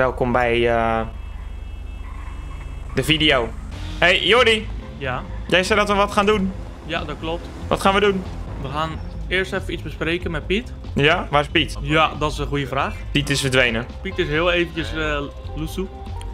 welkom bij eh, de video. Hey Jordi, Ja, jij zei dat we wat gaan doen. ja, dat klopt. Wat gaan we doen? We gaan eerst even iets bespreken met Piet. Ja, waar is Piet? Ja, dat is een goede vraag. Piet is verdwenen. Piet is heel eventjes eh loesoe.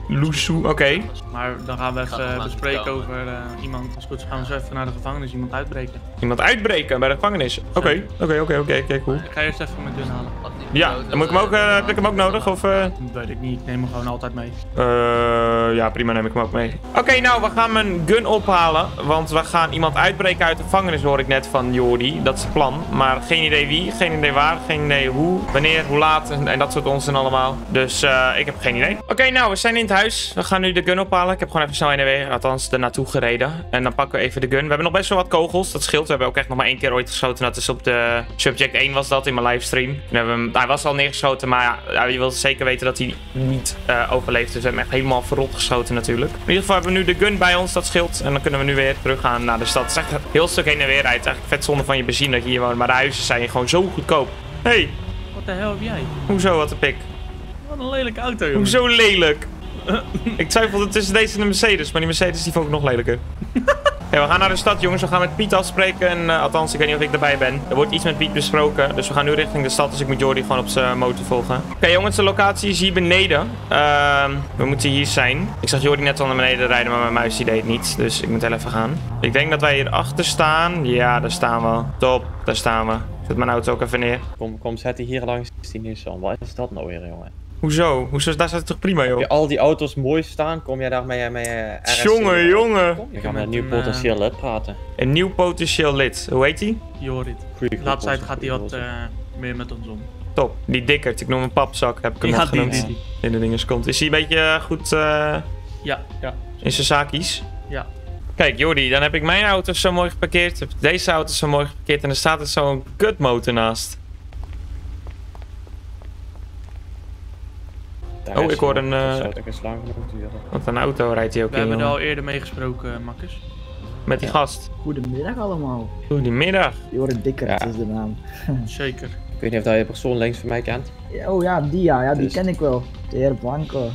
Loesoe, oké. Maar dan gaan we even aan bespreken over eh, iemand. Als goed gaan we zo even naar de gevangenis iemand uitbreken. Iemand uitbreken bij de gevangenis. Oké, oké, oké, oké, cool. Ik ga eerst even mijn gun halen. Ja, dan moet ik hem ook, eh, heb ik hem ook nodig? Of, Dat weet ik niet, ik neem hem gewoon altijd mee. eh, ja, prima, neem ik hem ook mee. Oké, nou, we gaan mijn gun ophalen. Want we gaan iemand uitbreken uit de gevangenis, hoor ik net van Jordi. Dat is het plan. Maar geen idee wie, geen idee waar, geen idee hoe, wanneer, hoe laat en, en dat soort onzin allemaal. Dus ik heb geen idee. Oké, nou, we zijn in het huis. We gaan nu de gun ophalen. Ik heb gewoon even snel heen en weer, althans, er naartoe gereden. En dan pakken we even de gun. We hebben nog best wel wat kogels, dat scheelt. We hebben ook echt nog maar één keer ooit geschoten. Dat is op de Subject 1 was dat, in mijn livestream. Toen hebben we hem, hij was al neergeschoten, maar ja, je wilt zeker weten dat hij niet eh, overleeft. Dus we hebben hem echt helemaal verrot geschoten natuurlijk. In ieder geval hebben we nu de gun bij ons, dat scheelt. En dan kunnen we nu weer teruggaan naar de stad. Het is echt een heel stuk heen en weer rijdt. Eigenlijk vet zonde van je benzine dat je hier woont. Maar de huizen zijn gewoon zo goedkoop. hey, Wat de hel heb jij? hoezo wat een pik? Wat een lelijke auto, jongen. Hoezo lelijk? ik twijfelde tussen deze en de Mercedes, maar die Mercedes die vond ik nog lelijker. We gaan naar de stad, jongens. We gaan met Piet afspreken. En, eh, althans, ik weet niet of ik erbij ben. Er wordt iets met Piet besproken. Dus we gaan nu richting de stad. Dus ik moet Jordi gewoon op zijn motor volgen. Oké, jongens. De locatie is hier beneden. Ehm, we moeten hier zijn. Ik zag Jordi net al naar beneden rijden, maar mijn muis deed het niet. Dus ik moet heel even gaan. Ik denk dat wij hier achter staan. Ja, daar staan we. Top, daar staan we. Zet mijn auto ook even neer. Kom, kom, zet die hier langs die Nissan. Wat is dat nou weer, jongen? Hoezo? Hoezo? Daar staat het toch prima, Heb joh? je al die auto's mooi staan, kom jij daar met je, met je RS? Jongen, jongen. Je gaat met een nieuw een, potentieel lid praten. Een nieuw potentieel lid. Hoe heet die? Jorrit. Goeie De laatste tijd gaat hij wat eh, meer met ons om. Top. Die dikkerd. Ik noem hem papzak. Heb ik hem Ja, genoemd. die, die. In de dinges komt. Is hij een beetje eh, goed eh, Ja, ja, in zijn zaakjes? ja. Kijk, Jordi, dan heb ik mijn auto zo mooi geparkeerd. Heb ik deze auto zo mooi geparkeerd. En er staat er zo'n kutmotor naast. Daar Oh, ik hoor een, eh, duren. Want een auto rijdt hij ook We in, hebben er al eerder mee gesproken, eh, Makkers. Met die gast. Goedemiddag allemaal. Goedemiddag. Joris Dikker, Ja. dat is de naam. Zeker. Ik weet niet of dat je persoon links van mij kent. Ja, Oh ja, die ja, ja die Dus- ken ik wel. De heer Blanco.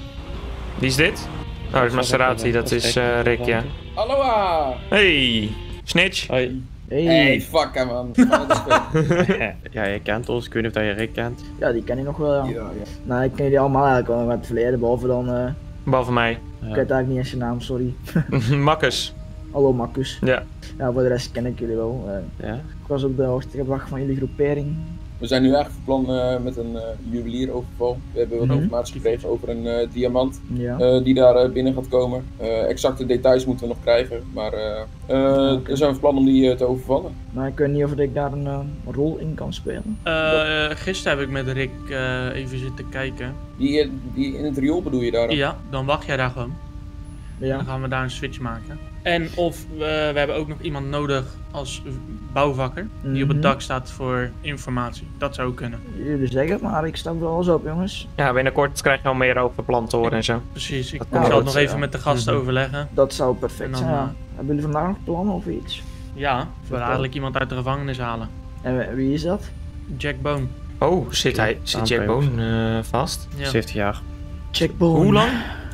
Wie is dit? Oh, dat is Maserati. Dat is eh, Rick, ja. Hallo! Hey, snitch. Hoi. Hey. Hey, fuck hem man. Ja, je kent ons. Ik weet niet of dat je Rick kent. Ja, die ken ik nog wel, ja. Ja, ja. Nou, ik ken jullie allemaal eigenlijk wel uit het verleden, behalve dan... eh, Behalve mij. Ik weet eigenlijk niet eens je naam, sorry. Makkers. Hallo Marcus. Ja. Ja, voor de rest ken ik jullie wel. Eh, Ja? ik was op de hoogte gebracht van jullie groepering. We zijn nu eigenlijk van plan eh, met een eh juwelieroverval. We hebben wat Mhm. informatie gekregen over een eh, diamant Ja. eh, die daar binnen gaat komen. Eh, exacte details moeten we nog krijgen, maar eh eh, Oké. we zijn van plan om die te overvallen. Maar ik weet niet of ik daar een rol in kan spelen. Eh, gisteren heb ik met Rick eh, even zitten kijken. Die, die in het riool bedoel je daar? Ja, dan wacht jij daar gewoon. Ja. dan gaan we daar een switch maken. En of we, we hebben ook nog iemand nodig als bouwvakker. Die op het Mhm. dak staat voor informatie. Dat zou kunnen. Jullie zeggen het, maar ik sta voor alles op, jongens. Ja, binnenkort krijg je al meer over plan te horen en zo. Precies. Ik Dat zal het nog ja. even met de gasten Mhm. overleggen. Dat zou perfect dan, zijn, ja. eh, Hebben jullie vandaag nog plannen of iets? Ja, we willen eigenlijk iemand uit de gevangenis halen. En wie- is dat? Jack Bone. Oh, zit hij, zit Jack Bone eh, vast? Ja. 70 jaar. Checkbone. Hoe lang?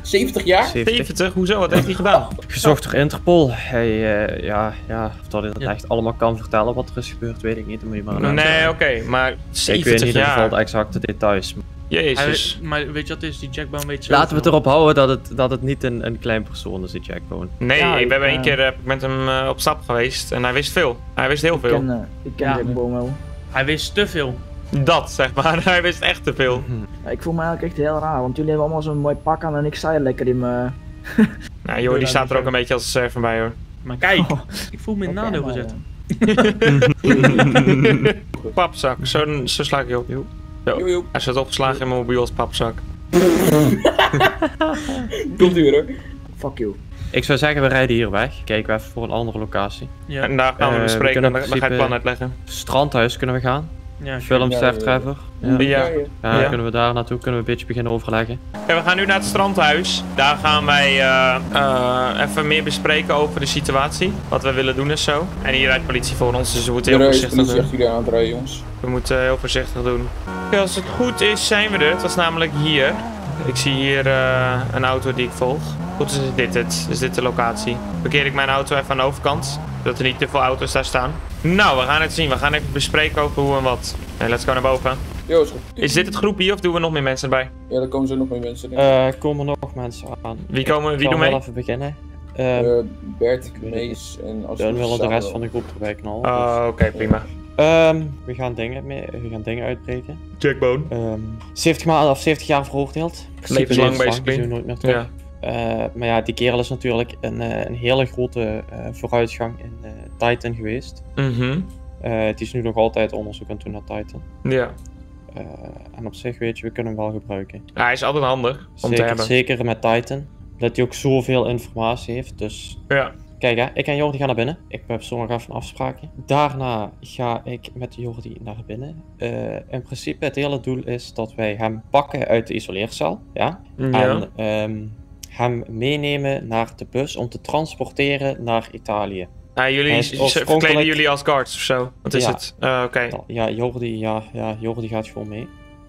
70 jaar? 70. 70? Hoezo? Wat heeft hij gedaan? Gezocht door Interpol. Hij, eh, ja, ja, of dat hij dat Ja. echt allemaal kan vertellen wat er is gebeurd, weet ik niet. Dan moet je maar aan Nee, oké, maar Ik weet in 70 ieder geval de exacte details. Hij, Jezus. maar weet je wat is? Die Jack Bone weet zo. Laten we het erop houden dat het, dat het niet een, een klein persoon is, die Jackbone. Nee, Ja, ik ben één eh, keer heb ik met hem eh, op stap geweest en hij wist veel. Hij wist heel Ik veel. ken, eh, ik ken Ja. Checkbone wel. Hij wist te veel. Dat, zeg maar. Hij wist echt te veel. Ja, ik voel me eigenlijk echt heel raar, want jullie hebben allemaal zo'n mooi pak aan en ik sta hier lekker in mijn... Nou, joh, die staat er ook een beetje als server bij, hoor. Maar kijk, ik voel me in nadeel maar, gezet. Papzak, zo, zo sla ik je op. joh. Zo. Joe, joe. Hij zit opgeslagen in mijn mobiel als papzak. Komt u weer hoor. eh, Fuck you. Ik zou zeggen, we rijden hier weg. Kijken we even voor een andere locatie. En Ja, daar gaan we Eh, bespreken, kunnen dan, ga ik het plan uitleggen. Strandhuis kunnen we gaan. Ja, sure. Film Ja, ja, kunnen we daar naartoe, kunnen we een beetje beginnen overleggen. Ja, we gaan nu naar het strandhuis. Daar gaan wij eh, eh, even meer bespreken over de situatie. Wat we willen doen en zo. En hier rijdt politie voor ons, dus we moeten heel voorzichtig doen. achter jullie aan het rijden, jongens. We moeten heel voorzichtig doen. Oké, als het goed is, zijn we er. Het was namelijk hier. Ik zie hier eh, een auto die ik volg. Goed, is dit het. Is dit de locatie? Parkeer ik mijn auto even aan de overkant. Zodat er niet te veel auto's daar staan. Nou, we gaan het zien. We gaan even bespreken over hoe en wat. Hey, let's go naar boven. Jo, is goed. Is dit het groepje of doen we nog meer mensen erbij? Ja, daar komen zo nog meer mensen. ik. Eh komen nog mensen aan. Wie, komen, Ik wie doen mee? wel even beginnen. Eh Eh, Bert, ik Mees en als dan willen de rest van de groep erbij knallen. dus- Oh, oké, prima. Ehm, we, gaan dingen mee, we gaan dingen uitbreken. Jackbone. Ehm 70, maanden of 70 jaar veroordeeld. Levenslang, basically. nooit meer terug. Ja. Eh, maar ja, die kerel is natuurlijk een, eh, een hele grote eh, vooruitgang in Titan geweest. Mhm. Het is nu nog altijd onderzoek aan toe naar Titan. Ja. En op zich weet je, we kunnen hem wel gebruiken. Ja, Hij is altijd handig om te Zeker, hebben. zeker met Titan. Dat hij ook zoveel informatie heeft. Dus Ja. kijk hè, ik en Jordi gaan naar binnen. Ik heb zo nog even een afspraakje. Daarna ga ik met Jordi naar binnen. In principe het hele doel is dat wij hem pakken uit de isoleercel. Ja? Ja. En ehm, hem meenemen naar de bus om te transporteren naar Italië. Ah, jullie oorspronkelijk- verkleden jullie als guards of zo? Wat is Ja. het? Eh, Oké. Ja, Jordi, ja, ja, Jordi gaat gewoon mee.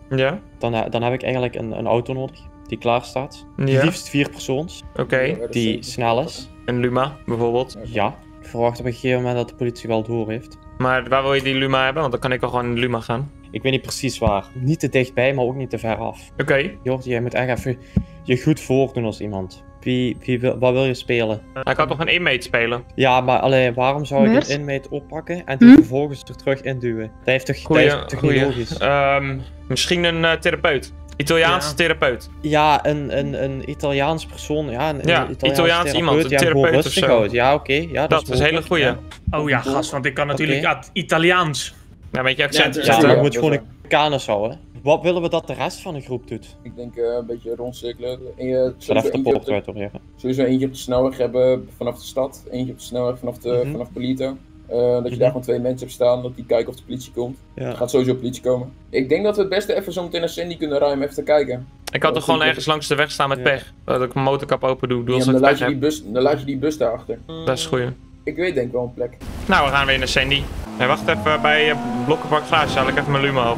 Ja? Dan, eh, dan heb ik eigenlijk een, een auto nodig die klaar staat. Ja. Liefst vier persoons, Oké. Die snel is. En Luma bijvoorbeeld. Ja, ik verwacht op een gegeven moment dat de politie wel door heeft. Maar waar wil je die Luma hebben? Want dan kan ik wel gewoon in de Luma gaan. Ik weet niet precies waar. Niet te dichtbij, maar ook niet te ver af. Oké. Jordi, jij moet echt even je goed voordoen als iemand. Wie, wie wil, wat wil je spelen? Hij kan toch een inmate spelen? Ja, maar alleen, waarom zou ik een inmate oppakken en die Hm? vervolgens er terug induwen? Dat heeft toch, dat Goeie, is toch niet goeie. logisch? Ehm, misschien een eh, therapeut. Italiaanse Ja. therapeut. Ja, een, een, een Italiaans persoon. Ja, een, Ja, Italiaans iemand, een therapeut of zo. houdt. Ja, oké. ja, dat, Dat is een hele ja. Oh ja, gast, want ik kan natuurlijk uit Italiaans. Ja, met je accent. Ja, Ja, Ja, ja, moet je gewoon een kanus houden. Wat willen we dat de rest van de groep doet? Ik denk eh, een beetje rondcirkelen. En je even de eentje, op poort de, eruit oreren. sowieso eentje op de snelweg hebben vanaf de stad. Eentje op de snelweg vanaf, de, Mhm. vanaf Polito. Eh, dat je Mhm. daar gewoon twee mensen hebt staan, dat die kijken of de politie komt. Er Ja. gaat sowieso politie komen. Ik denk dat we het beste even zo meteen naar Sandy kunnen ruimen, even te kijken. Ik kan toch gewoon ergens langs de weg staan met Ja. pech. Dat ik mijn motorkap open doe. doe Ja, als dan, ik laat je die heb. bus, dan laat je die bus daarachter. Dat is goed. Ik weet denk ik wel een plek. Nou, we gaan weer naar Sandy. Wacht even bij uh, Blokkenpark Garage. Haal ik even mijn Luma op.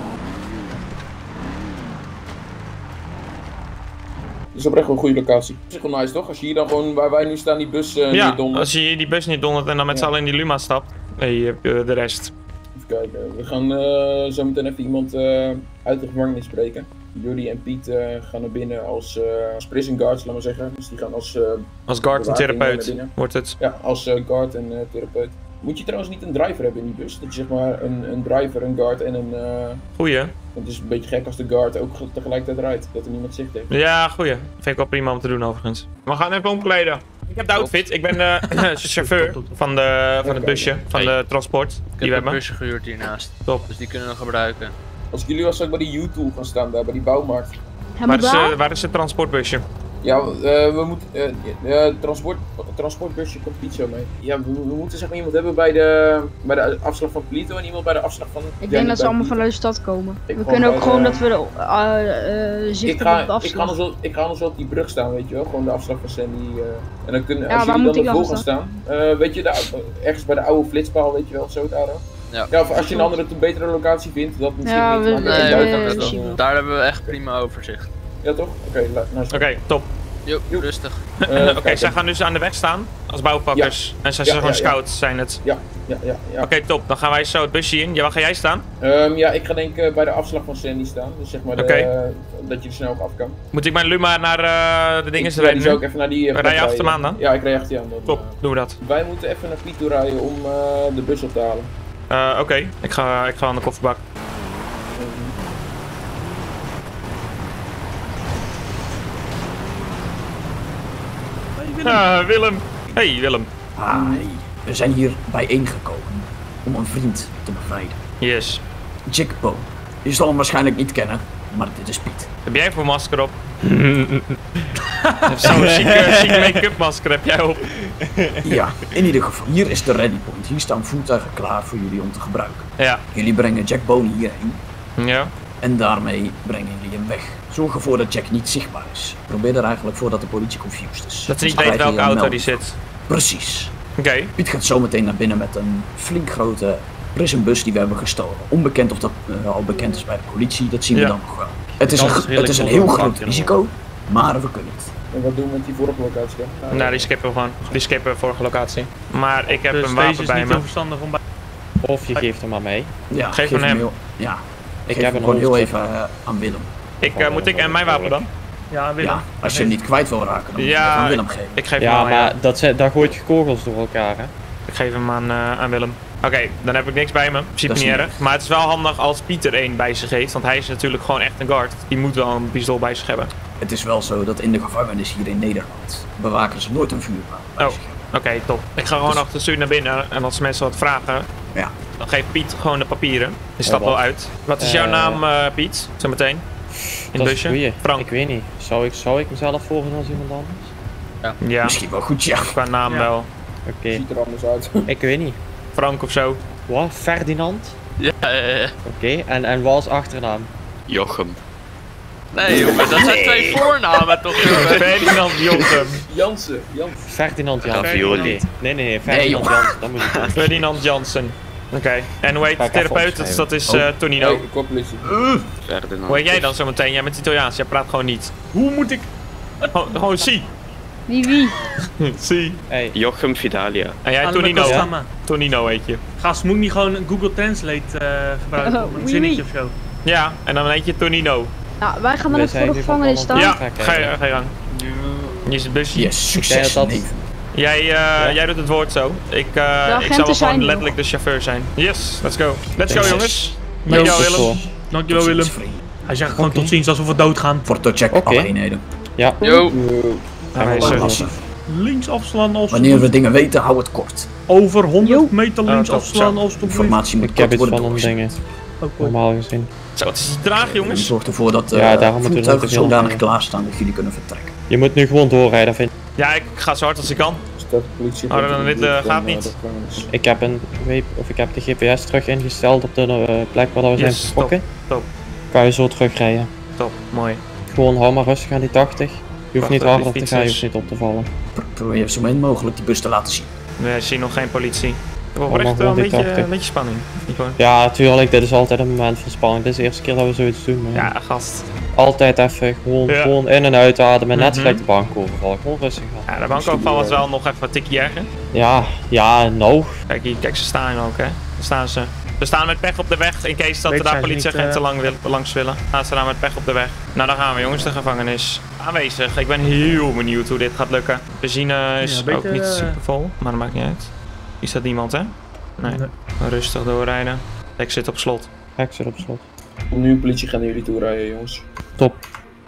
Dat is oprecht wel een goede locatie. Dat is wel nice toch? Als je hier dan gewoon, waar wij nu staan, die bus eh ja, niet dondert. als je hier die bus niet dondert en dan met z'n allen in die Luma stapt. Nee, je hebt eh, de rest. Even kijken. We gaan eh, zo meteen even iemand eh, uit de gevangenis spreken. Jullie en Piet eh, gaan naar binnen als, eh, als prison guards, laat maar zeggen. Dus die gaan als, eh, Als guard en therapeut wordt het. ja, als eh, guard en eh, therapeut. Moet je trouwens niet een driver hebben in die bus? Dat je zeg maar een, een driver, een guard en een... eh, Goeie. het is een beetje gek als de guard ook ge- tegelijkertijd rijdt. Dat er niemand zicht heeft. Ja, goeie. Vind ik wel prima om te doen overigens. We gaan even omkleden. Ik heb de outfit. Ik ben de chauffeur van, de, van het busje, van de transport Ik die we heb een hebben. busje gehuurd hiernaast. Top. Dus die kunnen we gebruiken. Als ik jullie was, zou ik bij die U-tool gaan staan, daar bij die bouwmarkt. Waar is, eh, waar is het transportbusje? Ja, eh, we moeten. eh eh, transport, transportbusje komt niet zo mee. Ja, we, we moeten zeg maar iemand hebben bij de, bij de afslag van Polito en iemand bij de afslag van. Ik denk dat ze allemaal vanuit de stad komen. Ik We kunnen ook gewoon dat we de, uh, uh, zicht op ga, de ik, ga afslag. anders wel, ik ga wel op die brug staan, weet je wel. Gewoon de afslag van Sandy. eh en dan kunnen, Ja, als waar jullie moet dan ik ervoor dan gaan staan. eh, weet je, daar, ergens bij de oude flitspaal, weet je wel, zo daar. Ja. ja, of als je een andere, een betere locatie vindt, dat misschien Ja, niet. we- maar ik Nee, dat- daar hebben we echt prima overzicht. Ja, toch? Oké, la- nou is Oké, goed. top. Jo, rustig. Eh, Oké, zij gaan dus aan de weg staan als bouwpakkers. En zij zijn gewoon ja, ja. scouts, zijn het. Ja, ja, ja. ja. Oké, top. Dan gaan wij zo het busje in. Ja, waar ga jij staan? Ehm, ja, ik ga denk ik eh, bij de afslag van Sandy staan. Dus zeg maar de, eh, dat je er snel op af kan. Moet ik mijn Luma naar eh, de dingen ik, rijden die zou nu? ik even naar die... Rij je achter me aan dan? Ja, ik rij achter je aan. Dan, Top, doen we dat. wij moeten even naar Piet toe rijden om eh, de bus op te halen. Eh, Oké, ik, ga, ik ga aan de kofferbak. Ah, Willem. Hey, Willem. Hi, we zijn hier bijeengekomen om een vriend te bevrijden. Yes. Bone. Je zal hem waarschijnlijk niet kennen, maar dit is Piet. Heb jij voor masker op? Zo'n zieke, zieke make-up masker heb jij op. Ja, in ieder geval. Hier is de ready point. Hier staan voertuigen klaar voor jullie om te gebruiken. Ja. Jullie brengen Jack Bone hierheen. Ja. En daarmee brengen jullie hem weg. Zorg ervoor dat Jack niet zichtbaar is. Probeer er eigenlijk voor dat de politie confused is. Dat ze niet weten blijf welke auto die zit. Precies. Oké. Piet gaat zometeen naar binnen met een flink grote prismbus die we hebben gestolen. Onbekend of dat eh, al bekend is bij de politie, dat zien we Ja. dan nog wel. Het is een, is het is een heel groot risico, maar we kunnen het. En wat doen we met die vorige locatie dan? Ah, Nou, die skippen we gewoon. Die skippen we vorige locatie. Maar ik heb Dus een deze wapen is bij niet me. om bij... Of je geeft hem maar mee. Ja, Geef hem hem. heel, ja, Ik geef heb hem een gewoon heel even eh, aan Willem. Ik, eh, moet ik en mijn wapen dan? Ja, Willem. Ja, als je hem niet kwijt wil raken, dan moet je Ja, hem aan Willem geven. Ik geef hem Ja, ja. maar dat zijn, daar gooit je kogels door elkaar, hè? Ik geef hem aan, eh, aan Willem. Oké, dan heb ik niks bij me. In principe is niet erg. Maar het is wel handig als Pieter één bij zich heeft. Want hij is natuurlijk gewoon echt een guard. Die moet wel een pistool bij zich hebben. Het is wel zo dat in de gevangenis hier in Nederland bewaken ze nooit een vuurwapen Oh. Oké, top. Ik ga gewoon Dus- achter de stuur naar binnen. En als mensen wat vragen, Ja. dan geeft Piet gewoon de papieren. Die Ja, stapt wel wat? uit. Wat is jouw Eh, naam, eh, Piet? Zometeen. In het Dat is busje? Frank. Ik weet niet. Zou ik, zou ik mezelf volgen als iemand anders? Ja, Misschien wel goed, ja. qua naam Ja. wel. Oké, Ziet er anders uit. ik weet niet. Frank of zo. Wat? Ferdinand? Ja, eh, Oké, en, en wat is achternaam? Jochem. nee jongen, dat zijn twee voornamen toch jongen? Ferdinand Jochem. Jansen, Jansen. Ferdinand Jansen. Ravioli. Nee, nee, nee. Ferdinand. Jansen. Dat moet ik doen. Ferdinand Jansen. Oké. En hoe heet de therapeut? Dat, is Oh. eh, Tonino. Ik hoor politie. Ferdinand. Hoe heet jij dan zometeen? Jij bent Italiaans, jij praat gewoon niet. Hoe moet ik... Gewoon, gewoon si. Wie wie? si. Hey, Jochem Vidalia. En jij de Tonino. maar. Tonino heet je. Gast, moet ik niet gewoon Google Translate eh, gebruiken? Oh, een oui, zinnetje of zo? Ja, en dan heet je Tonino. Nou, wij gaan dan ook voor de gevangenis van staan. Ja, ga je, ga je gang. Hier is het busje. Yes, succes, dat-. Jij, eh, jij doet het woord zo. Ik, eh, ik zal wel gewoon er letterlijk de chauffeur zijn. Yes, let's go. Let's go jongens. Dankjewel Willem. voor. Dankjewel Willem. Hij zegt gewoon tot ziens alsof we doodgaan. Portocheck, Oké. alle eenheden. Ja, Yo, Links afslaan als Wanneer we dingen weten, hou het kort. Over 100 Yo. meter links top, afslaan zo. alsjeblieft. Informatie moet ik heb kort iets worden van dingen. Normaal gezien. Zo, het is traag En jongens. zorg ervoor dat Ja, uh, daarom moeten we voertuigen zodanig klaarstaan dat jullie kunnen vertrekken. Je moet nu gewoon doorrijden, vind ik. Ja, ik ga zo hard als ik kan. Als de. Oh, dan dit, eh, gaat eh, niet. Ik heb, een, weep- of ik heb de GPS terug ingesteld op de eh, plek waar we zijn vertrokken. top. Kan je zo terugrijden. Top, mooi. Gewoon hou maar rustig aan die 80. Je hoeft niet harder die te gaan, je hoeft fietsers. niet op te vallen. Pro- Probeer zo min mogelijk die bus te laten zien. We zien nog geen politie. We echt wel een beetje, 80. een beetje spanning. Ja, tuurlijk, dit is altijd een moment van spanning. Dit is de eerste keer dat we zoiets doen. Maar Ja, gast. Altijd even gewoon, Ja. gewoon in en uitademen. Net Mhm. gelijk de bank overvallen. Gewoon rustig aan. Ja, de bankoverval was wel nog even een tikje erger. Ja, ja, nou. Kijk hier, kijk, ze staan ook, hè. Daar staan ze. Ze staan met pech op de weg, in case dat Weet er daar politieagenten eh, lang wil, langs willen. Gaan ze daar met pech op de weg. Nou, dan gaan we jongens, de gevangenis. Aanwezig. Ik ben heel benieuwd hoe dit gaat lukken. Benzine is Ja, beter, ook niet eh, super vol, maar dat maakt niet uit. Hier staat niemand, hè? Nee. Rustig doorrijden. Ik zit op slot. Hek zit op slot. Om nu een politie gaan naar jullie toe rijden, jongens. Top.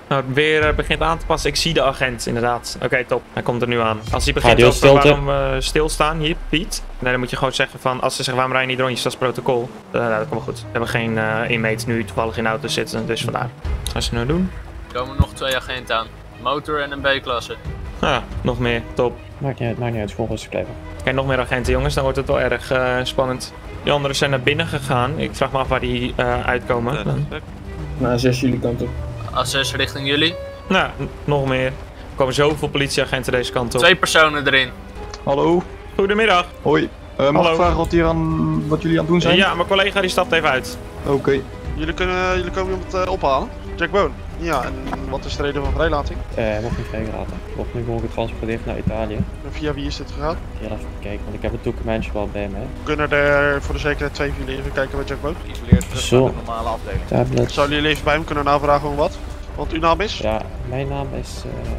Nou, het weer eh, begint aan te passen. Ik zie de agent, inderdaad. Oké, top. Hij komt er nu aan. Als hij begint over stilte. waarom we stilstaan, hier, Piet. Nee, dan moet je gewoon zeggen van, als ze zeggen waarom rijden niet rondjes, dat is protocol. Eh, nou, dat komt wel goed. We hebben geen eh inmates nu toevallig in de auto zitten, dus vandaar. Wat gaan ze nou doen? Er komen nog twee agenten aan. Motor en een B-klasse. Ah, nog meer. Top. Maakt niet uit, maakt niet uit. Rustig blijven. Kijk, nog meer agenten, jongens. Dan wordt het wel erg eh, spannend. Die anderen zijn naar binnen gegaan. Ik vraag me af waar die eh, uitkomen. Dan- Nou, zes jullie kant op. A6 richting jullie. Nou, nog meer. Er komen zoveel politieagenten deze kant op. Twee personen erin. Hallo, Goedemiddag. hoi. Eh, mag Hallo. ik vragen wat, hier aan, wat jullie aan het doen zijn? Ja, mijn collega die stapt even uit. Oké. Jullie, kunnen, jullie komen iemand eh, ophalen? Jack Bone. Ja, en wat is de reden van vrijlating? Eh, wordt niet vrijgelaten. Wordt nu gewoon getransporteerd naar Italië. En via wie is dit gegaan? Heel even kijken, want ik heb het documentje wel bij me. Kunnen er voor de zekerheid twee van jullie even kijken bij Jack Bone? Zo. Tablet. Zouden jullie even bij hem kunnen navragen om wat? Want uw naam is? Ja, mijn naam is eh,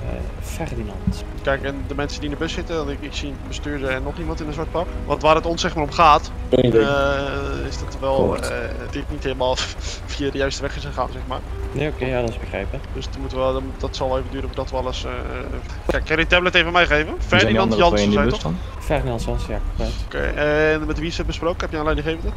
Ferdinand. Kijk, en de mensen die in de bus zitten, ik, ik zie een bestuurder en nog iemand in een zwart pak. Want waar het ons zeg maar om gaat, eh, is dat wel eh dit niet helemaal via de juiste weg is gegaan, zeg maar. Nee, oké, ja, dat is begrijpen. Dus dan moeten we, dan- dat zal wel even duren voordat we alles... eh Kijk, kan je die tablet even meegeven? Ferdinand Jansen, zei toch? Ferdinand Jans, ja, correct. Oké, en met wie is het besproken? Heb je een leidinggevende?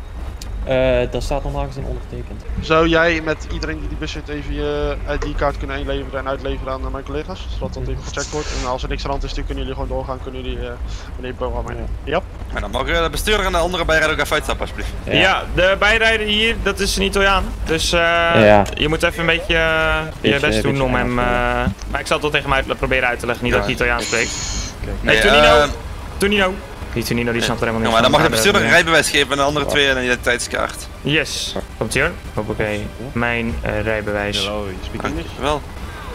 Eh, daar staat nog nergens in ondertekend. Zou jij met iedereen die die bus zit even je ID-kaart kunnen inleveren en uitleveren aan eh, mijn collega's? Zodat dat even gecheckt wordt. En als er niks aan de hand is, dan kunnen jullie gewoon doorgaan. Kunnen jullie uh, meneer Boga meenemen. Ja. En dan mogen de bestuurder en de andere bijrijder ook even uitstappen, alsjeblieft. Ja. de bijrijder hier, dat is een Italiaan. Dus eh, Ja. je moet even een beetje eh, je best doen om hem... Eh, maar ik zal het wel tegen hem uit proberen uit te leggen, niet dat hij Italiaans spreekt. Nee, hey, Tonino! eh, Tonino! Die Tonino die snapt er helemaal Ja, niet maar dan mag de van. bestuurder een Eh, rijbewijs geven en de andere twee een identiteitskaart. Yes, komt hier. Hoppakee, mijn eh, rijbewijs. Wel.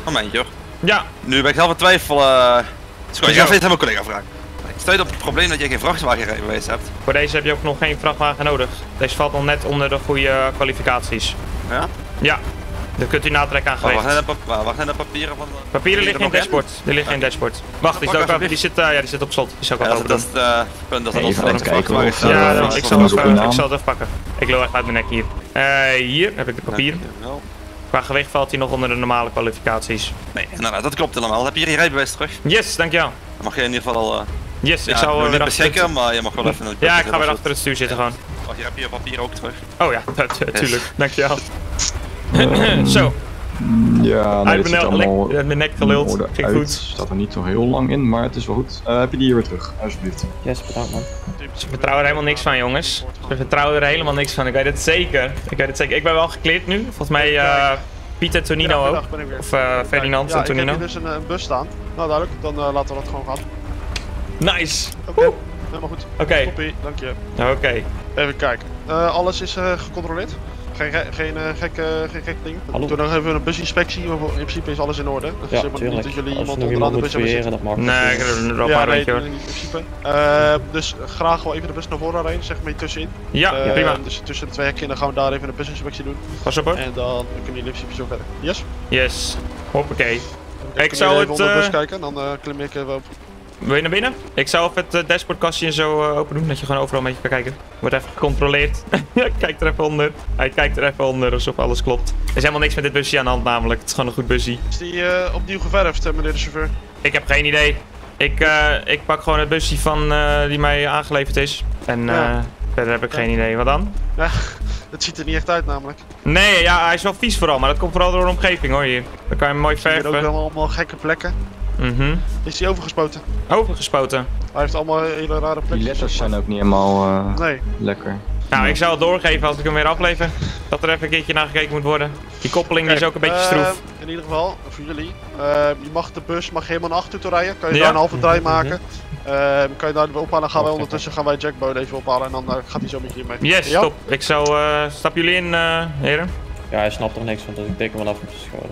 Momentje hoor. Ja. Nu ben ik zelf in twijfel. eh het is goed, ik ga steeds aan mijn collega vragen. Ik stuit op het probleem dat je geen vrachtwagenrijbewijs hebt. Voor deze heb je ook nog geen vrachtwagen nodig. Deze valt nog net onder de goede kwalificaties. Ja? Ja. Dan kunt u natrekken aan wacht de, pap- wacht net de papieren van. de- Papieren liggen in dashboard. Die liggen in dashboard. Wacht, die, ook, die, zit, eh, ja, die zit op slot. Die zou ik Ja, wel dat dat is het eh, punt dat er een vrachtwagen staat. Ja, ik zal, de het even, zoeknaam. ik zal het even pakken. Ik loop echt uit mijn nek hier. Eh, hier heb ik het papier. Dankjewel. Qua gewicht valt hij nog onder de normale kwalificaties. Nee, inderdaad, dat klopt helemaal. Heb je hier je rijbewijs terug? Yes, dankjewel. Dan mag je in ieder geval al. eh, Yes, ik ja, weer niet achter het- beschikken, maar je mag wel even. een- Ja, ik ga weer achter het stuur zitten gewoon. Wacht, hier heb je je papier ook terug. Oh ja, natuurlijk. Dankjewel. Zo, Ja, nee, uit mijn, er nek- allemaal mijn nek geluld. Ging uit. goed. staat er niet zo heel lang in, maar het is wel goed. Eh, heb je die hier weer terug, alsjeblieft? Yes, bedankt man. Ze vertrouwen er helemaal niks van, jongens. Ze vertrouwen er helemaal niks van. Ik weet het zeker. Ik weet het zeker. Ik ben wel gekleerd nu. Volgens mij eh Piet en Tonino ook. Of eh, Ferdinand ja, en ik heb Tonino. hier dus een, eh, een bus staan. Nou, duidelijk. Dan laten we dat gewoon gaan. Nice. Oké, helemaal goed. Oké. Toppie, dank je. Oké. Even kijken. Eh, alles is eh, gecontroleerd. Geen, ge- geen, eh, gekke, geen gekke ding. Hallo. Toen nog even een businspectie, maar in principe is alles in orde. Het is Ja, helemaal tuurlijk. niet dat jullie Als iemand nog onderaan de iemand bus hebben zitten. dat mag Nee, ik heb er nog Ja, nee, in principe. Eh, dus graag wel even de bus naar voren rijden, zeg maar tussenin. Ja, prima. Dus tussen de twee hekken dan gaan we daar even een businspectie doen. Pas op hoor. En dan kunnen jullie in principe zo verder. Yes? Yes. Hoppakee. Ik zou het... even onder de bus kijken, dan eh, klim ik even op. Wil je naar binnen? Ik zou even het eh, dashboardkastje en zo eh, open doen, dat je gewoon overal een beetje kan kijken. Wordt even gecontroleerd. Kijk er even onder. Hij kijkt er even onder alsof alles klopt. Er is helemaal niks met dit busje aan de hand namelijk. Het is gewoon een goed busje. Is die eh, opnieuw geverfd, meneer de chauffeur? Ik heb geen idee. Ik, ik pak gewoon het busje van, die mij aangeleverd is. En Ja. verder heb ik geen idee. Wat dan? Ja, het ziet er niet echt uit namelijk. Nee, ja, hij is wel vies vooral, maar dat komt vooral door de omgeving hoor hier. Dan kan je hem mooi Hier ook verven. wel allemaal gekke plekken. Mhm. Is die overgespoten? Overgespoten. Hij heeft allemaal hele rare plekken. Die letters zijn ook niet helemaal eh, Nee. lekker. Nou, ik zou het doorgeven als ik hem weer aflever. Dat er even een keertje naar gekeken moet worden. Die koppeling die is ook een beetje Eh, stroef. in ieder geval, voor jullie. eh, je mag de bus mag helemaal naar achter toe rijden. Kan je Ja. daar een halve draai Mhm. maken. Eh, kan je daar weer ophalen. gaan wij ondertussen gaan wij Jackboot even ophalen. En dan eh, gaat hij zo met je mee. Yes, Ja? top. Ik zou... eh stap jullie in, eh, heren? Ja, hij snapt er niks van, dus ik tik hem wel af met zijn schouder.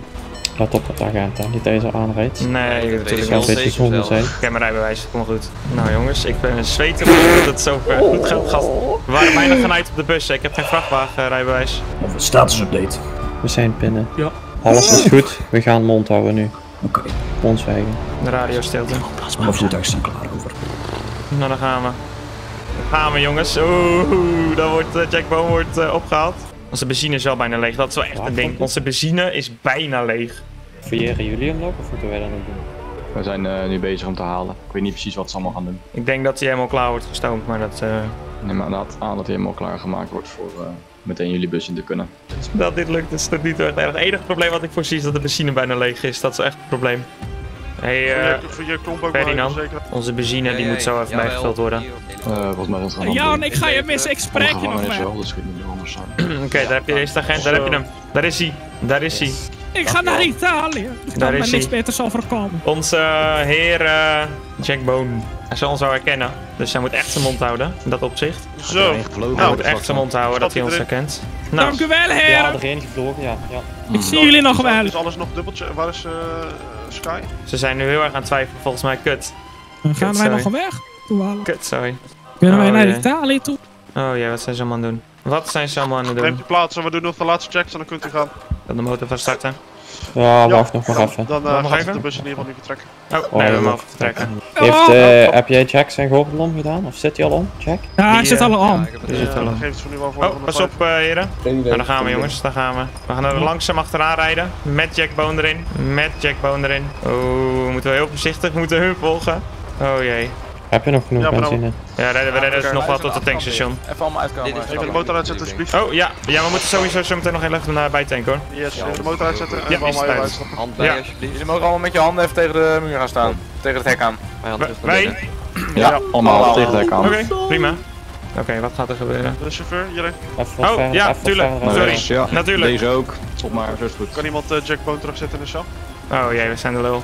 Let op met agent, hè. Niet deze aanrijdt. Nee, Het natuurlijk kan een niet. beetje zonde zijn. Ik heb mijn rijbewijs, kom maar goed. Nou jongens, ik ben zweten dat het zo ver goed gaat. Gast. We waren bijna genaaid op de bus. Ik heb geen vrachtwagenrijbewijs. Even status update. We zijn binnen. Ja. Alles is goed, we gaan mond houden nu. Oké. Ons zwijgen. De radio stilte. Alle voertuigen staan klaar over. Nou, dan gaan we. Dan gaan we jongens. Oeh, dan wordt uh, Jack Boom wordt eh, opgehaald. Onze benzine is wel bijna leeg. Dat is wel echt een ding. Onze benzine is bijna leeg. Fouilleren jullie hem nog of moeten wij dat nog doen? We zijn eh, nu bezig om te halen. Ik weet niet precies wat ze allemaal gaan doen. Ik denk dat hij helemaal klaar wordt gestoomd, maar dat... eh, Neem maar inderdaad aan dat hij helemaal klaargemaakt wordt voor eh, meteen jullie bus in te kunnen. Dat dit lukt, is het niet heel erg erg. Het enige probleem wat ik voorzie is dat de benzine bijna leeg is. Dat is echt het probleem. Hey, Voor eh je- voor je klomp ook Ferdinand, maar, onze benzine die moet zo even bijgevuld worden. Eh volgens mij is het gewoon Ja, en ik ga je missen, ik spreek je nog maar. dus zijn. Oké, daar heb je eerst de agent, daar heb je hem. Daar is hij, daar is hij. Ik ga naar Italië. Er Daar kan is niks hij. beters overkomen. Onze eh, heer eh, Jack Bone. Hij zal ons wel herkennen, dus hij moet echt zijn mond houden, in dat opzicht. Zo. Hij Nou, moet echt zijn mond houden dat hij ons herkent. Nou, Dank u wel, Ja, heren. erin gevlogen, ja. ja. Ik zie jullie nog wel. Is alles nog dubbeltje? Waar is eh, Sky? ze zijn nu heel erg aan het twijfelen, volgens mij kut. Dan gaan Kut, wij sorry. nog weg. Toevallig. Kut, sorry. Kunnen wij Oh, naar jee. Italië toe? Oh ja, wat zijn ze allemaal aan het doen? Wat zijn ze allemaal aan het doen? je plaats en we doen nog de laatste checks en dan kunt u gaan. Dan de motor van starten. Ja, wacht nog maar even. Dan nog gaat even. de bus in ieder geval nu vertrekken. Oh, Oh, nee, we ja, mogen vertrekken. Heeft, eh, heb jij Jack zijn gordel om gedaan? Of zit hij al om, Jack? Ja, ik zit eh, al aan. Die zit dan om. geeft het voor nu wel voor. Oh, pas op eh, heren. Nou, daar gaan we jongens, daar gaan we. We gaan er langzaam achteraan rijden. Met Jack Bone erin. Met Jack Bone erin. Oh, we moeten wel heel voorzichtig. We moeten hun volgen. Oh jee. Heb je nog genoeg Ja, benzine? Ja, rijden- we rijden dus nog wel tot het tankstation. Even allemaal uitkomen. Even de motor uitzetten alsjeblieft. Oh ja, ja, we moeten sowieso zo meteen nog heel even naar bijtanken hoor. Yes, even de motor uitzetten en Ja, allemaal uitstappen. Hand bij, alsjeblieft. Jullie mogen allemaal met je handen even tegen de muur gaan staan. Tegen het hek aan. Wij? Ja, allemaal tegen de hek aan. Oké, prima. Oké, wat gaat er gebeuren? De chauffeur, iedereen. Oh, ja, tuurlijk. Sorry. Ja, Natuurlijk. Deze ook. Top maar, zo is het goed. Kan iemand eh, Jack Bone terugzetten in de cel? Oh jee, we zijn de lul.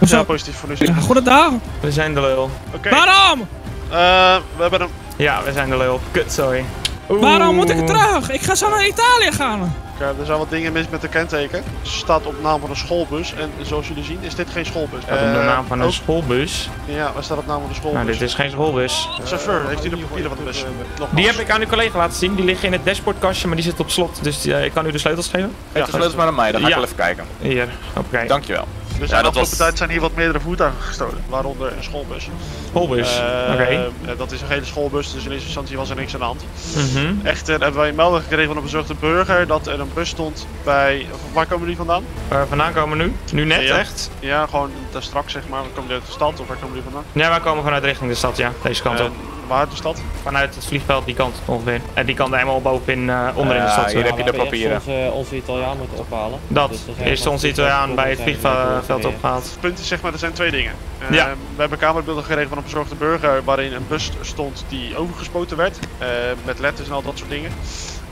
Ja, positief voor nu. Ja, goedendag. We zijn de lul. Oké. Waarom? Eh, we hebben hem. Ja, we zijn de lul. Kut, sorry. Oeh. Waarom moet ik terug? Ik ga zo naar Italië gaan. Kijk, er zijn wat dingen mis met de kenteken. Ze staat op naam van een schoolbus en zoals jullie zien is dit geen schoolbus. Staat op de Eh, naam van een ook- schoolbus. Ja, waar staat op naam van de schoolbus? Nou, dit is geen schoolbus. Chauffeur, heeft hij de papieren van de bus? Nogmaals. Die heb ik aan uw collega laten zien. Die liggen in het dashboardkastje, maar die zit op slot. Dus eh, ik kan u de sleutels geven. Geef de sleutels maar aan mij, dan ga ik Ja. wel even kijken. Hier, oké. Dankjewel. Dus Ja, de dat afgelopen was- tijd zijn hier wat meerdere voertuigen gestolen, waaronder een schoolbus. Schoolbus, Eh, oké. eh, dat is een gele schoolbus, dus in eerste instantie was er niks aan de hand. Mhm. Echter hebben wij een melding gekregen van een bezorgde burger dat er een bus stond bij... of Waar komen jullie vandaan? Waar vandaan komen we nu? Nu net, Ja. echt? Ja, gewoon daar straks zeg maar. Komen jullie uit de stad of waar komen jullie vandaan? Ja, wij komen vanuit richting de stad, ja. Deze kant En op. waar de stad? Vanuit het vliegveld, die kant ongeveer. En die kant helemaal bovenin, eh onder in de Ja, stad. hier heb je de papieren. eerst Onze, onze Italiaan moeten ophalen. Dat Dus er zijn is onze Italiaan bij het vliegveld opgehaald. Het punt is zeg maar, er zijn twee dingen. Eh, Ja. We hebben kamerbeelden gekregen van een bezorgde burger waarin een bus stond die overgespoten werd. eh, met letters en al dat soort dingen.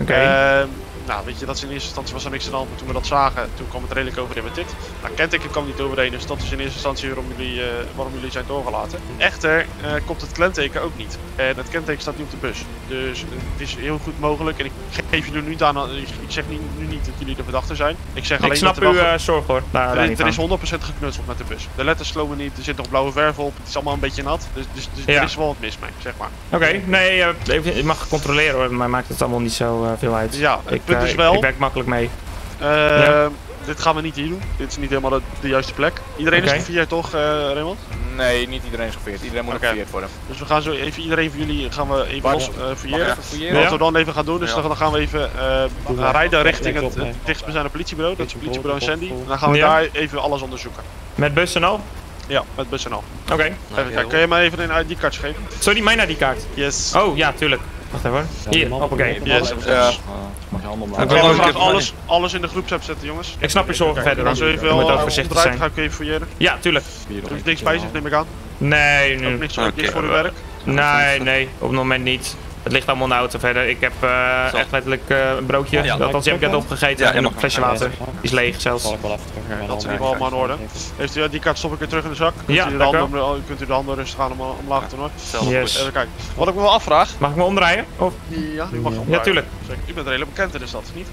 Oké. Eh, nou, weet je, dat is in eerste instantie was er niks aan de hand, maar toen we dat zagen, toen kwam het redelijk overeen met dit. Nou, kenteken kwam niet overeen, dus dat is in eerste instantie waarom jullie, eh, waarom jullie zijn doorgelaten. Echter eh, komt het kenteken ook niet. En het kenteken staat niet op de bus. Dus eh, het is heel goed mogelijk, en ik geef jullie niet aan, ik, ik zeg nu niet dat jullie de verdachte zijn. Ik zeg alleen Ik snap dat uw wel eh, zorg hoor. Daar, er, is- er van. is 100% geknutseld met de bus. De letters slomen niet, er zit nog blauwe verf op, het is allemaal een beetje nat. Dus, dus, dus Ja. er is wel wat mis mee, zeg maar. Oké, nee, eh, even- je mag controleren hoor, maar maakt het allemaal niet zo eh, veel uit. Ja, het ik, punt eh, is ik- wel- Ik, werk makkelijk mee. Eh, Ja. Dit gaan we niet hier doen. Dit is niet helemaal de, de juiste plek. Iedereen is gevierd toch, eh Raymond? Nee, niet iedereen is geveerd. Iedereen moet Oké. nog geveerd worden. Dus we gaan zo even iedereen van jullie gaan we even Bart, los eh fouilleren? Wat we dan even gaan doen is Ja. dan gaan we even eh, rijden richting het, het dichtstbijzijnde politiebureau. Dat is het politiebureau in vol, Sandy. En dan gaan we Ja. daar even alles onderzoeken. Met bus en al? Ja, met bus en al. Oké. Even kijken, kun je mij even een ID-kaart geven? Sorry, mijn ID-kaart. Yes. Oh, ja, tuurlijk. Wacht even hoor. Hier, hoppakee. Yes. Ja. Mag je Ik ook graag even- alles, alles in de groepsapp zetten, jongens. Ik snap je zorgen verder. Als hoor. even Je ook voorzichtig onderuit zijn. gaan, kun je fouilleren. Ja, tuurlijk. Er is niks bij zich, neem ik aan. Nee, Ook nu. niks, niks voor uw we- werk. Nee, nee, op het moment niet. Het ligt allemaal de auto verder. Ik heb eh, Zo. echt letterlijk eh, een broodje. Ja. dat als je hebt net opgegeten. Ja, en nog een flesje water. is leeg zelfs. Ik Dat is in ieder geval allemaal in orde. Heeft u die kaart stop ik weer terug in de zak? Kunt Ja, u de handen, om- kunt u de handen rustig aan om, omlaag doen hoor. Yes. Even kijken. Wat ik me wel afvraag. Mag ik me omdraaien? Of Ja, u mag Ja, tuurlijk. Zeker. U bent redelijk bekend in de stad, niet?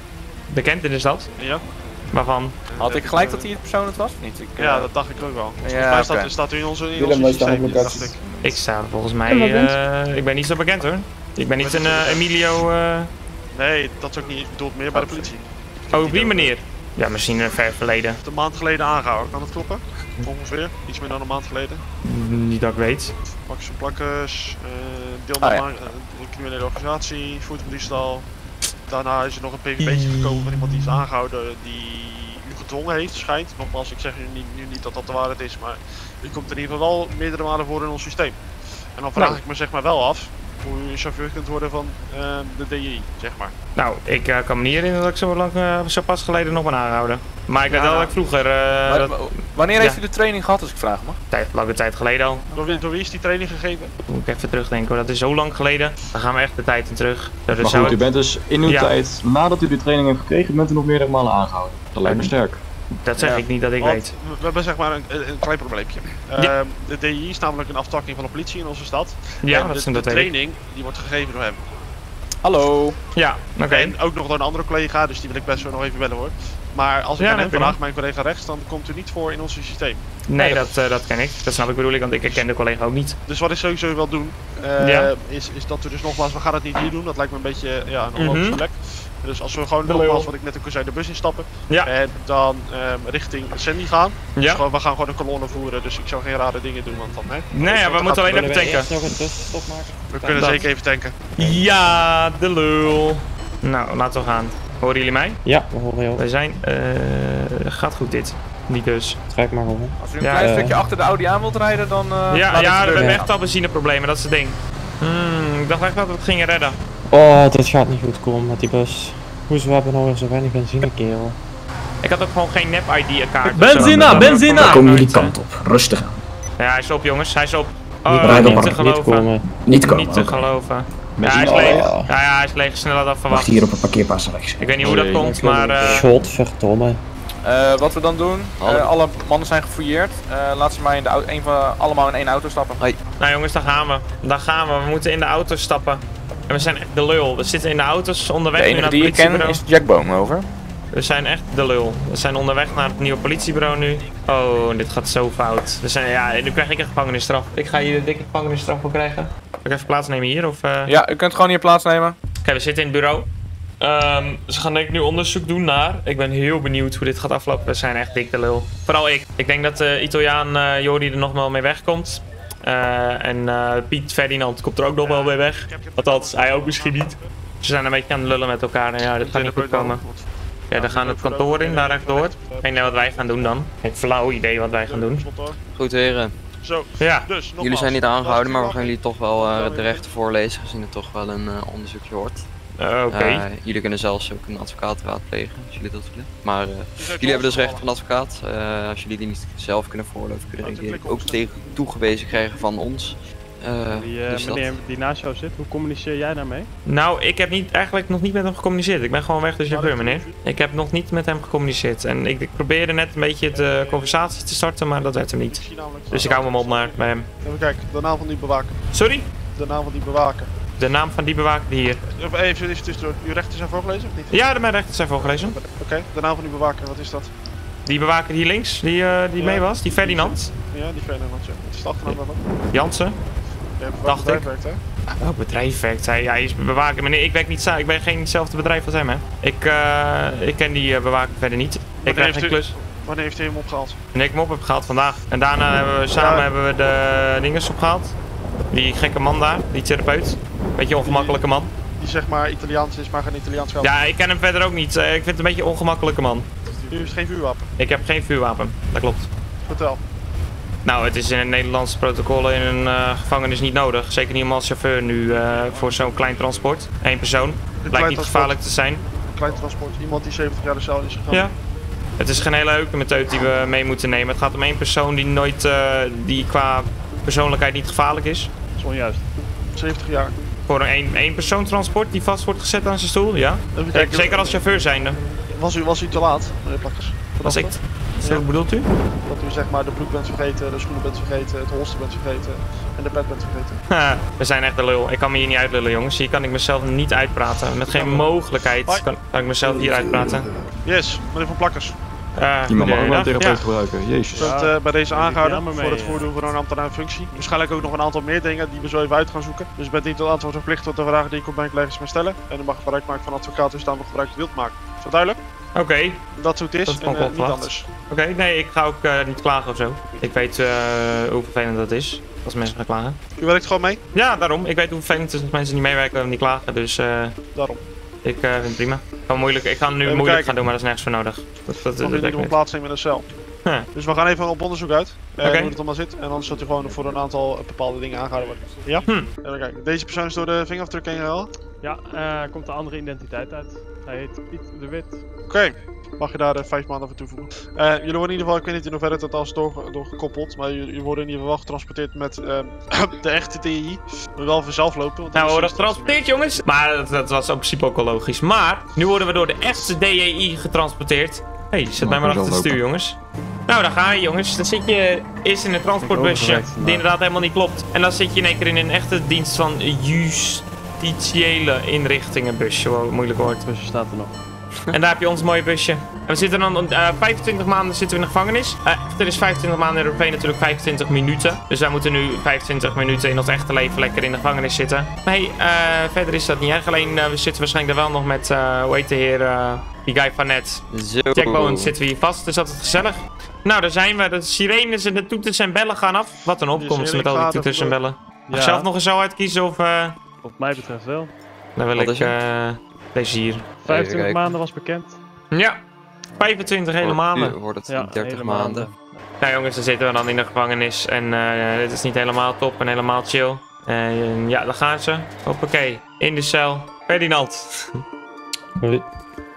bekend in de stad? Ja. Waarvan? Had ik gelijk dat hij het persoon het was? Niet. Ik, eh, Ja, dat dacht ik ook wel. Volgens Ja, mij staat, u in onze, in systeem, dacht ik. Ik sta volgens mij. Eh, ik ben niet zo bekend hoor. Ik ben niet een eh, Emilio. eh Nee, dat is ook niet. Ik bedoel het meer bij de politie. Oh, op die manier. Ja, misschien een ver verleden. Een maand geleden aangehouden, kan dat kloppen? Ongeveer. Iets meer dan een maand geleden. Niet dat ik weet. Pak zijn plakkers, eh deelname Ah, ja. aan eh, een criminele organisatie, voertuigdiefstal. Daarna is er nog een pvb'tje gekomen van iemand die is aangehouden die u gedwongen heeft, schijnt. Nogmaals, ik zeg nu niet, nu niet dat dat de waarheid is, maar u komt in ieder geval wel meerdere malen voor in ons systeem. En dan vraag Nou. ik me zeg maar wel af hoe u chauffeur kunt worden van eh, de DI, zeg maar. Nou, ik eh, kan me niet herinneren dat ik zo lang, eh, zo pas geleden nog ben aangehouden. Maar ik weet wel nou. dat ik vroeger, eh, Maar- dat, maar wanneer Ja. heeft u de training gehad, als ik vraag mag? tijd, lange tijd geleden al. Door wie, door wie is die training gegeven? Moet ik even terugdenken hoor, dat is zo lang geleden. Dan gaan we echt de tijd in terug. Dat Maar goed, u bent dus in uw Ja. tijd, nadat u die training heeft gekregen, bent u nog meerdere malen aangehouden. Dat lijkt me sterk. Dat zeg Ja. ik niet dat ik Want weet. We, hebben zeg maar een, een een klein probleempje. Ja. Ehm, de DI is namelijk een aftakking van de politie in onze stad. Ja, en dat, de, is, de weet ik. training die wordt gegeven door hem. Hallo. Ja, oké. En ook nog door een andere collega, dus die wil ik best zo nog even bellen hoor. Maar als ik Ja, aan hem vraag, mijn collega rechts, dan komt u niet voor in ons systeem. Nee, dat, eh, dat ken ik. Dat snap ik bedoel ik, want ik herken de collega ook niet. Dus wat ik sowieso wil doen, eh, Ja. is, is dat we dus nogmaals, we gaan het niet hier doen. Dat lijkt me een beetje ja, een onlogische Mhm. plek. Dus als we gewoon De nogmaals, wat ik net ook zei, de bus instappen. Ja. En dan ehm, richting Sandy gaan. Dus Ja. gewoon, we gaan gewoon een kolonne voeren, dus ik zou geen rare dingen doen, want dan hè. Nee, ja, Want we moeten alleen even we tanken. eerst nog een tussenstop maken? We kunnen Dat. zeker even tanken. Ja, de lul. Nou, laten we gaan. Horen jullie mij? Ja, we horen jou. We zijn, eh, gaat goed dit. niet dus. Trek maar gewoon. Als u een Ja, klein eh, stukje achter de Audi aan wilt rijden, dan... eh, ja, ja, we hebben echt al benzineproblemen, dat is het ding. Hmm, ik dacht echt dat we het gingen redden. Oh, dit gaat niet goed komen met die bus. Hoezo hebben we nou weer zo weinig benzine, kerel? Ik had ook gewoon geen nep-ID-kaart. Benzina, benzina! Dan komen jullie kant op. Rustig aan. Ja, hij is op jongens, hij is op. Niet Oh, niet te niet geloven. komen. Niet komen, Niet te geloven. Ja, hij is leeg. Oh. Ja, ja, hij is leeg, sneller dan Wacht verwacht. hier op het parkeerplaats rechts. Ik weet niet hoe dat komt, maar... eh, Godverdomme. Eh, wat we dan doen, Alle- eh, alle mannen zijn gefouilleerd. Eh, laat ze maar in de auto, een van, allemaal in één auto stappen. Nou jongens, daar gaan we. Daar gaan we. We moeten in de auto stappen. En we zijn echt de lul. We zitten in de auto's onderweg De nu enige naar het die ik ken politiebureau. is Jack Boom, over. We zijn echt de lul. We zijn onderweg naar het nieuwe politiebureau nu. Oh, dit gaat zo fout. We zijn, ja, nu krijg ik een gevangenisstraf. Ik ga hier een dikke gevangenisstraf voor krijgen. Zal ik even plaatsnemen hier? Of, eh? Ja, u kunt gewoon hier plaatsnemen. Oké, we zitten in het bureau. Ehm, ze gaan denk ik nu onderzoek doen naar. Ik ben heel benieuwd hoe dit gaat aflopen. We zijn echt dik de lul. Vooral ik. Ik denk dat de Italiaan eh Jordi er nog wel mee wegkomt. Eh, en eh, Piet Ferdinand komt er ook nog wel mee weg. Althans, hij ook misschien niet. Ze zijn een beetje aan het lullen met elkaar. En ja, dit gaat niet goed komen. Ja, dan gaan we het kantoor in, daar rechtdoor. Geen idee wat wij gaan doen dan. Geen flauw idee wat wij gaan doen. Goed heren, Zo, Ja. dus jullie zijn niet aangehouden, maar we gaan jullie toch wel eh, de rechten voorlezen, gezien het toch wel een eh, onderzoekje wordt. Eh, Oké. Eh, jullie kunnen zelfs ook een advocaat raadplegen, als jullie dat willen. Maar eh, jullie hebben dus recht op een advocaat. Eh, als jullie die niet zelf kunnen voorloven, kunnen jullie die ook tegen toegewezen krijgen van ons. Eh, Die dus dat- meneer die naast jou zit, hoe communiceer jij daarmee? Nou, ik heb niet, eigenlijk nog niet met hem gecommuniceerd. Ik ben gewoon weg de chauffeur, meneer. Ik heb nog niet met hem gecommuniceerd. En ik, ik probeerde net een beetje de conversatie te starten, maar dat werd hem niet. Dus ik hou hem op naar bij hem. Even kijken, de naam van die bewaker. Sorry? De naam van die bewaker. De naam van die bewaker hier. Even, even, tussendoor. Uw rechten zijn voorgelezen of niet? Ja, de mijn rechten zijn voorgelezen. Oké, de naam van die bewaker, wat is dat? Die bewaker hier links, die, eh, die Ja. mee was, die Ferdinand. Ja, die Ferdinand, ja. Wat is de achternaam daarvan? Jansen. Ja, Dacht bedrijf ik. werkt, hè? Welk bedrijf werkt hij? Ja, hij is bewaker. Meneer, ik werk niet samen. Ik ben geen hetzelfde bedrijf als hem, hè. Ik, eh, ik ken die eh, bewaker verder niet. Ik Wanneer krijg geen u- klus. Wanneer heeft hij hem opgehaald? En ik hem op heb gehaald vandaag. En daarna hebben we samen Ja. hebben we de dinges opgehaald. Die gekke man daar, die therapeut. Beetje ongemakkelijke man. Die zeg maar Italiaans is, maar geen Italiaans geld. Ja, ik ken hem verder ook niet. Eh, Ik vind het een beetje ongemakkelijke man. U heeft geen vuurwapen. Ik heb geen vuurwapen, dat klopt. Vertel. Nou, het is in het Nederlandse protocollen in een eh, gevangenis niet nodig. Zeker niet om als chauffeur nu eh, voor zo'n klein transport. Eén persoon. Lijkt klein niet gevaarlijk te zijn. Een klein transport. Iemand die 70 jaar de cel is gegaan. Ja. Het is geen hele leuke methode die we mee moeten nemen. Het gaat om één persoon die nooit, die qua persoonlijkheid niet gevaarlijk is. Dat is onjuist. 70 jaar. Voor een één, één persoon transport die vast wordt gezet aan zijn stoel, ja. Kijken. Zeker als chauffeur zijnde. Was u, was u te laat, meneer Plakkers? Was ik? Zo bedoelt u? Dat u zeg maar de broek bent vergeten, de schoenen bent vergeten, het holster bent vergeten en de pet bent vergeten. Ha, we zijn echt de lul. Ik kan me hier niet uitlullen, jongens. Hier kan ik mezelf niet uitpraten. Met geen mogelijkheid kan, kan ik mezelf hier uitpraten. Yes, meneer Van Plakkers. Eh, Die man mag ook wel een therapeut Ja. gebruiken. Jezus. U bent eh, bij deze aangehouden voor mee, het eh. voordoen van een ambtenaren functie. Waarschijnlijk ook nog een aantal meer dingen die we zo even uit gaan zoeken. Dus bent niet tot antwoord verplicht op de vragen die ik op mijn collega's mag stellen. En u mag gebruik maken van advocaat dus daar nog gebruik wilt maken. Is dat duidelijk? Oké. Dat zo het is Dat is en eh, niet anders. Oké, nee, ik ga ook eh, niet klagen of zo. Ik weet eh, hoe vervelend dat is als mensen gaan klagen. U werkt gewoon mee? Ja, daarom. Ik weet hoe vervelend het is als mensen niet meewerken en niet klagen. Dus eh, Daarom. ik eh, vind het prima. Ik ga, moeilijk, ik ga nu Even moeilijk kijken. gaan doen, maar dat is nergens voor nodig. Dat, dat, dat, dat niet ik plaatsnemen in de cel. Huh. Dus we gaan even op onderzoek uit. eh, Oké. Hoe het allemaal zit. En anders zult u gewoon voor een aantal bepaalde dingen aangehouden worden. Ja? Hm. Even kijken. Deze persoon is door de vingerafdruk heen gehaald. Ja, eh, komt een andere identiteit uit. Hij heet Piet de Wit. Oké. Mag je daar eh, vijf maanden voor toevoegen. Eh, jullie worden in ieder geval, ik weet niet in hoeverre het als door, doorgekoppeld, maar jullie, worden in ieder geval getransporteerd met ehm, de echte DI. Moet wel vanzelf lopen. Want Nou, we worden getransporteerd, jongens. Maar dat, dat was in principe ook wel logisch. Maar nu worden we door de echte DEI getransporteerd. Hé, hey, zet mij maar achter het stuur, jongens. Nou, daar ga je, jongens. Dan zit je eerst in een transportbusje die maar- inderdaad helemaal niet klopt. En dan zit je in één keer in een echte dienst van justitiële inrichtingenbusje. Wow, moeilijk woord. busje staat er nog. En daar heb je ons mooie busje. En we zitten dan eh 25 maanden zitten we in de gevangenis. Eh er is 25 maanden in Europee natuurlijk 25 minuten. Dus wij moeten nu 25 minuten in ons echte leven lekker in de gevangenis zitten. Nee, eh, verder is dat niet erg. Alleen eh, we zitten waarschijnlijk daar wel nog met, eh hoe heet de heer, eh, die guy van net. Zo. Jack Bones zitten we hier vast, dus dat is gezellig. Nou, daar zijn we. De sirenes en de toeters en bellen gaan af. Wat een opkomst met al die toeters en bellen. Mag Ja. zelf nog eens zo uitkiezen of... eh, Wat mij betreft wel. dan wil Wat ik eh, deze hier. 25 kijken. maanden was bekend. Ja. 25 hele maanden. wordt het Ja, 30 hele maanden. maanden. Nou jongens, dan zitten we dan in de gevangenis. En eh dit is niet helemaal top en helemaal chill. En ja, daar gaan ze. Hoppakee. In de cel. Ferdinand.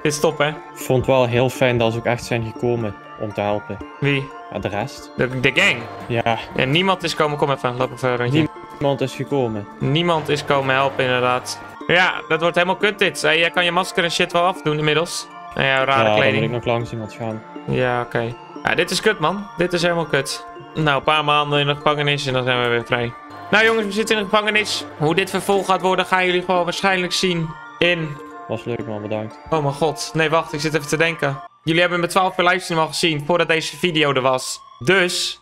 Dit is top, hè? Ik vond het wel heel fijn dat ze ook echt zijn gekomen om te helpen. Wie? Ja, de rest. De, de gang. Ja, En niemand is komen... Kom even, loop even een rondje. niemand is gekomen. Niemand is komen helpen, inderdaad. Ja, dat wordt helemaal kut dit. Jij kan je masker en shit wel afdoen inmiddels. En ja, rare ja, dan moet kleding. ik nog langs iemand gaan. Ja, oké. Ja, dit is kut, man. Dit is helemaal kut. Nou, een paar maanden in de gevangenis en dan zijn we weer vrij. Nou, jongens, we zitten in de gevangenis. Hoe dit vervolg gaat worden, gaan jullie gewoon waarschijnlijk zien in... Was leuk man, bedankt. Oh mijn god. Nee, wacht. Ik zit even te denken. Jullie hebben mijn 12 per livestream al gezien voordat deze video er was. Dus...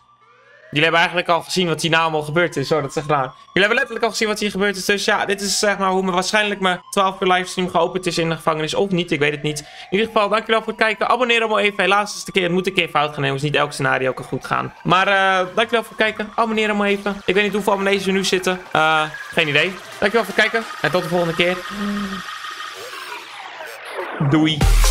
Jullie hebben eigenlijk al gezien wat hier nou allemaal gebeurd is. Zo, dat is gedaan. Jullie hebben letterlijk al gezien wat hier gebeurd is. Dus ja, dit is zeg maar hoe me waarschijnlijk mijn 12 per livestream geopend is in de gevangenis. Of niet, ik weet het niet. In ieder geval, dankjewel voor het kijken. Abonneer allemaal even. Helaas is een keer, het moet een keer fout gaan nemen. Dus niet elk scenario kan goed gaan. Maar eh dankjewel voor het kijken. Abonneer allemaal even. Ik weet niet hoeveel abonnees er nu zitten. Eh, geen idee. Dankjewel voor het kijken. En tot de volgende keer. Doei.